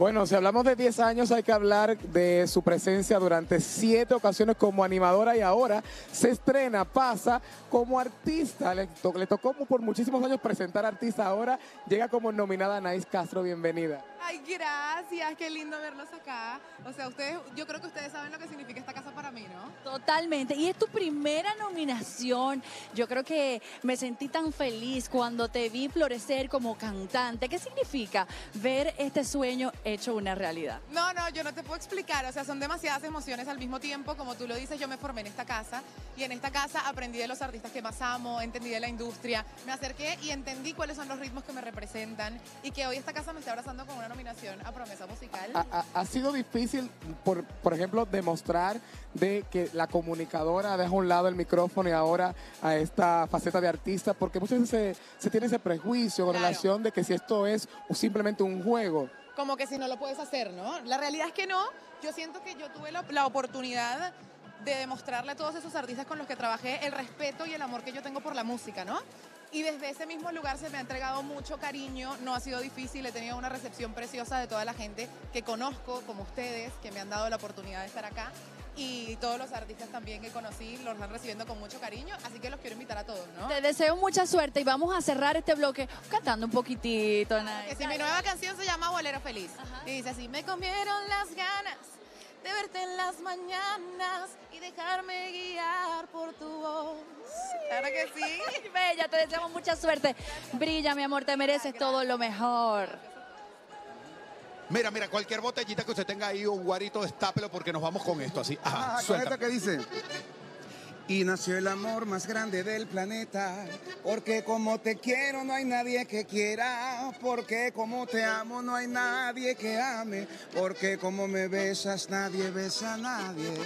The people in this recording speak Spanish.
Bueno, si hablamos de 10 años hay que hablar de su presencia durante 7 ocasiones como animadora y ahora se estrena, pasa como artista. Le, to- le tocó por muchísimos años presentar artista, ahora llega como nominada a Castro, bienvenida. Ay, gracias, qué lindo verlos acá. O sea, ustedes, yo creo que ustedes saben lo que significa esta casa para mí, ¿no? Totalmente. Y es tu primera nominación. Yo creo que me sentí tan feliz cuando te vi florecer como cantante. ¿Qué significa ver este sueño hecho una realidad? No, no, yo no te puedo explicar. O sea, son demasiadas emociones al mismo tiempo. Como tú lo dices, yo me formé en esta casa y en esta casa aprendí de los artistas que más amo, entendí de la industria, me acerqué y entendí cuáles son los ritmos que me representan y que hoy esta casa me está abrazando con una nominación a promesa musical. Ha, ha- ha sido difícil, por, por ejemplo, demostrar de que la comunicadora deja a un lado el micrófono y ahora a esta faceta de artista, porque muchas veces se, se tiene ese prejuicio con Claro. relación de que si esto es simplemente un juego. como que si no lo puedes hacer, ¿no? La realidad es que no. Yo siento que yo tuve la, la oportunidad de demostrarle a todos esos artistas con los que trabajé el respeto y el amor que yo tengo por la música, ¿no? Y desde ese mismo lugar se me ha entregado mucho cariño, no ha sido difícil, he tenido una recepción preciosa de toda la gente que conozco, como ustedes, que me han dado la oportunidad de estar acá. Y todos los artistas también que conocí los están recibiendo con mucho cariño, así que los quiero invitar a todos, ¿no? Te deseo mucha suerte y vamos a cerrar este bloque cantando un poquitito. Que Nice. si mi nueva canción se llama Bolero Feliz. Ajá. Y dice así, me comieron las ganas de verte en las mañanas y dejarme guiar por tu voz. Claro que sí. Bella, te deseamos mucha suerte. Brilla, mi amor, te mereces todo lo mejor. Mira, mira, cualquier botellita que usted tenga ahí, un guarito, destápelo porque nos vamos con esto así. Ajá, Ah, que dice. Y nació el amor más grande del planeta, porque como te quiero no hay nadie que quiera, porque como te amo no hay nadie que ame, porque como me besas nadie besa a nadie.